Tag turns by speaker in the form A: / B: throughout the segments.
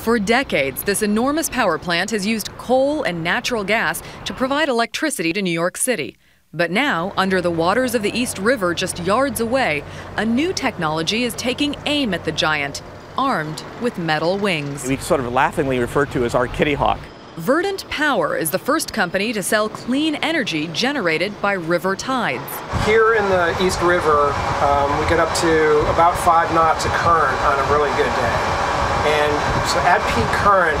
A: For decades, this enormous power plant has used coal and natural gas to provide electricity to New York City. But now, under the waters of the East River just yards away, a new technology is taking aim at the giant, armed with metal wings.
B: We sort of laughingly refer to as our Kitty Hawk.
A: Verdant Power is the first company to sell clean energy generated by river tides.
C: Here in the East River, um, we get up to about five knots of current on a really good day. And so at peak current,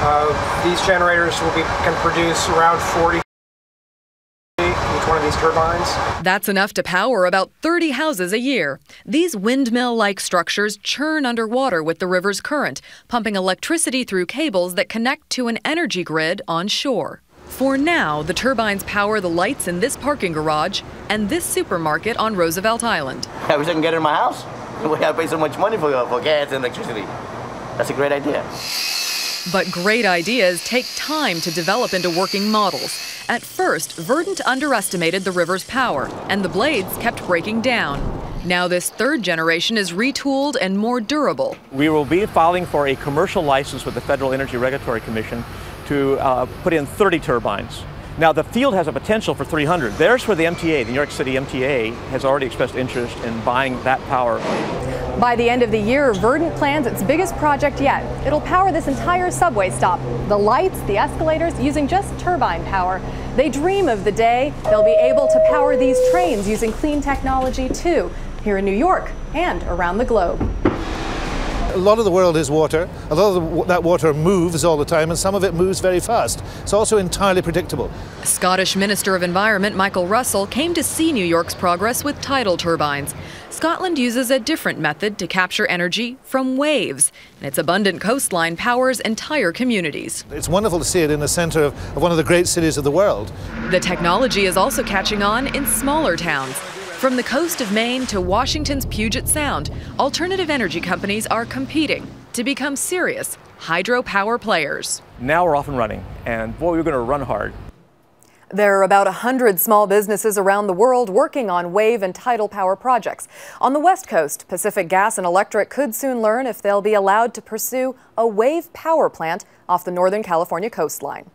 C: uh, these generators will be, can produce around 40 one of these turbines.
A: That's enough to power about 30 houses a year. These windmill like structures churn underwater with the river's current, pumping electricity through cables that connect to an energy grid on shore. For now, the turbines power the lights in this parking garage and this supermarket on Roosevelt Island.
D: I wish I can get in my house. We have to pay so much money for, for gas and electricity. That's a great idea.
A: But great ideas take time to develop into working models. At first, Verdant underestimated the river's power, and the blades kept breaking down. Now this third generation is retooled and more durable.
B: We will be filing for a commercial license with the Federal Energy Regulatory Commission to uh, put in 30 turbines. Now the field has a potential for 300. There's where the MTA, the New York City MTA, has already expressed interest in buying that power.
E: By the end of the year, Verdant plans its biggest project yet. It'll power this entire subway stop. The lights, the escalators, using just turbine power. They dream of the day they'll be able to power these trains using clean technology too, here in New York and around the globe.
F: A lot of the world is water. A lot of the, that water moves all the time, and some of it moves very fast. It's also entirely predictable.
A: Scottish Minister of Environment Michael Russell came to see New York's progress with tidal turbines. Scotland uses a different method to capture energy from waves. And its abundant coastline powers entire communities.
F: It's wonderful to see it in the center of, of one of the great cities of the world.
A: The technology is also catching on in smaller towns. From the coast of Maine to Washington's Puget Sound, alternative energy companies are competing to become serious hydropower players.
B: Now we're off and running, and boy, we're going to run hard.
E: There are about 100 small businesses around the world working on wave and tidal power projects. On the West Coast, Pacific Gas and Electric could soon learn if they'll be allowed to pursue a wave power plant off the Northern California coastline.